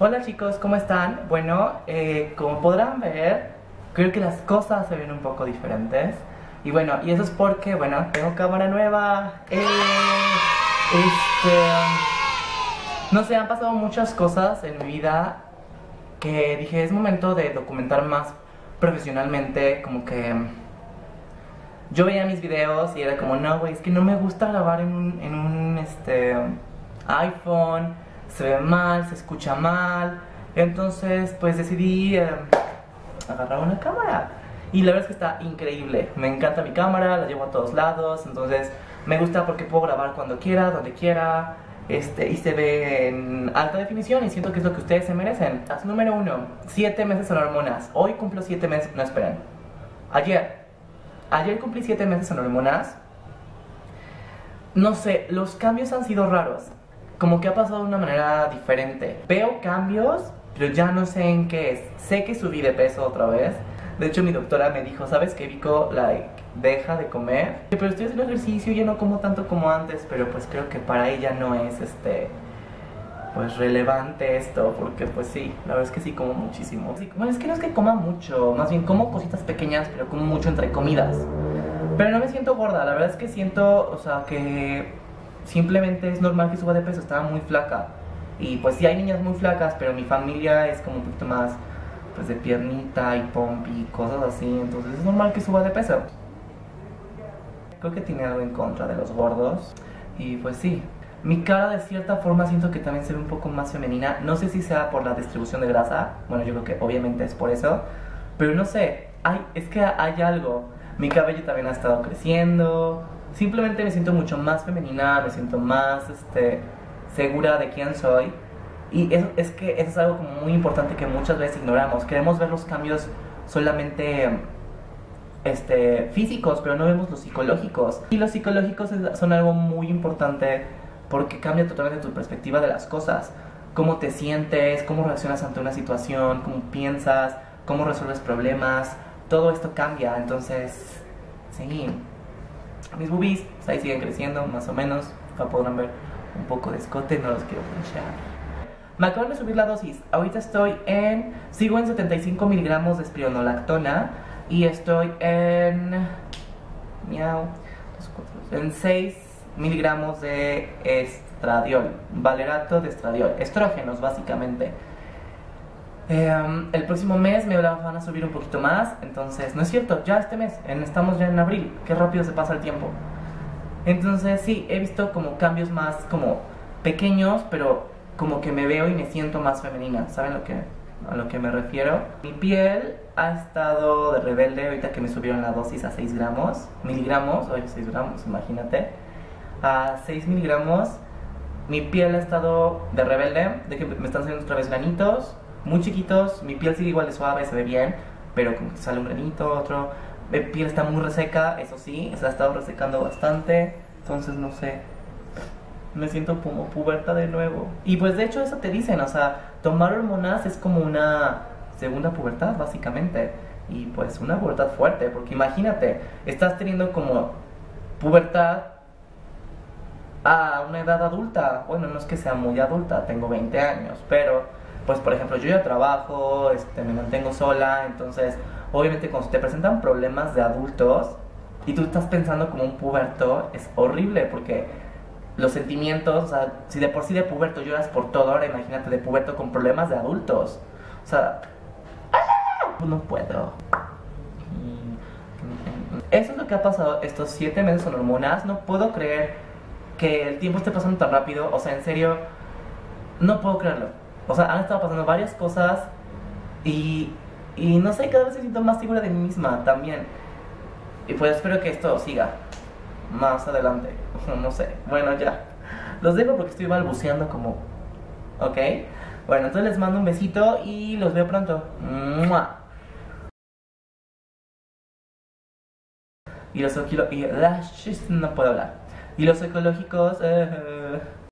Hola chicos, ¿cómo están? Bueno, eh, como podrán ver, creo que las cosas se ven un poco diferentes. Y bueno, y eso es porque, bueno, tengo cámara nueva. Eh, este, no sé, han pasado muchas cosas en mi vida que dije, es momento de documentar más profesionalmente, como que yo veía mis videos y era como, no, güey, es que no me gusta grabar en un, en un este, iPhone se ve mal, se escucha mal. Entonces, pues decidí eh, agarrar una cámara. Y la verdad es que está increíble. Me encanta mi cámara, la llevo a todos lados. Entonces, me gusta porque puedo grabar cuando quiera, donde quiera. Este, y se ve en alta definición y siento que es lo que ustedes se merecen. Número uno, siete meses en hormonas. Hoy cumplo siete meses, no esperen. Ayer, ayer cumplí siete meses en hormonas. No sé, los cambios han sido raros como que ha pasado de una manera diferente. Veo cambios, pero ya no sé en qué es. Sé que subí de peso otra vez. De hecho, mi doctora me dijo, ¿sabes qué, Vico? Like, deja de comer. Pero estoy haciendo ejercicio, ya no como tanto como antes, pero pues creo que para ella no es, este, pues relevante esto, porque pues sí, la verdad es que sí como muchísimo. bueno, es que no es que coma mucho, más bien como cositas pequeñas, pero como mucho entre comidas. Pero no me siento gorda, la verdad es que siento, o sea, que simplemente es normal que suba de peso, estaba muy flaca. Y pues sí hay niñas muy flacas, pero mi familia es como un poquito más pues de piernita y pompi, cosas así, entonces es normal que suba de peso. Creo que tiene algo en contra de los gordos. Y pues sí, mi cara de cierta forma siento que también se ve un poco más femenina. No sé si sea por la distribución de grasa. Bueno, yo creo que obviamente es por eso. Pero no sé, hay, es que hay algo. Mi cabello también ha estado creciendo simplemente me siento mucho más femenina, me siento más este, segura de quién soy. Y eso, es que eso es algo como muy importante que muchas veces ignoramos. Queremos ver los cambios solamente este, físicos, pero no vemos los psicológicos. Y los psicológicos son algo muy importante porque cambia totalmente tu perspectiva de las cosas. Cómo te sientes, cómo reaccionas ante una situación, cómo piensas, cómo resuelves problemas. Todo esto cambia, entonces, sí. Mis boobies pues, ahí siguen creciendo, más o menos. Ya podrán ver un poco de escote, no los quiero planchar. Me acaban de subir la dosis. Ahorita estoy en. Sigo en 75 miligramos de espionolactona. Y estoy en. Miau. En 6 miligramos de estradiol. Valerato de estradiol. Estrógenos, básicamente. Em, el próximo mes me van a subir un poquito más, entonces no es cierto, ya este mes, estamos ya en abril, qué rápido se pasa el tiempo. Entonces sí, he visto como cambios más como pequeños, pero como que me veo y me siento más femenina, ¿saben lo que, a lo que me refiero? Mi piel ha estado de rebelde ahorita que me subieron la dosis a 6 gramos, miligramos, oye 6 gramos, imagínate, a 6 miligramos. Mi piel ha estado de rebelde, de que me están saliendo otra vez granitos, muy chiquitos, mi piel sigue igual de suave, se ve bien, pero como que sale un granito, otro. Mi piel está muy reseca, eso sí, se ha estado resecando bastante, entonces no sé. Me siento como puberta de nuevo. Y pues de hecho eso te dicen, o sea, tomar hormonas es como una segunda pubertad, básicamente. Y pues una pubertad fuerte, porque imagínate, estás teniendo como pubertad a una edad adulta. Bueno, no es que sea muy adulta, tengo 20 años, pero pues por ejemplo, yo ya trabajo, este, me mantengo sola, entonces obviamente cuando te presentan problemas de adultos y tú estás pensando como un puberto, es horrible porque los sentimientos, o sea, si de por sí de puberto lloras por todo, ahora imagínate de puberto con problemas de adultos. O sea, no puedo. Eso es lo que ha pasado estos siete meses con hormonas. No puedo creer que el tiempo esté pasando tan rápido. O sea, en serio, no puedo creerlo. O sea, han estado pasando varias cosas y, y no sé, cada vez me siento más segura de mí misma también. Y pues espero que esto siga más adelante. No sé. Bueno, ya. Los dejo porque estoy balbuceando como... ¿Ok? Bueno, entonces les mando un besito y los veo pronto. Y los y no puedo hablar. Y los ecológicos... Eh,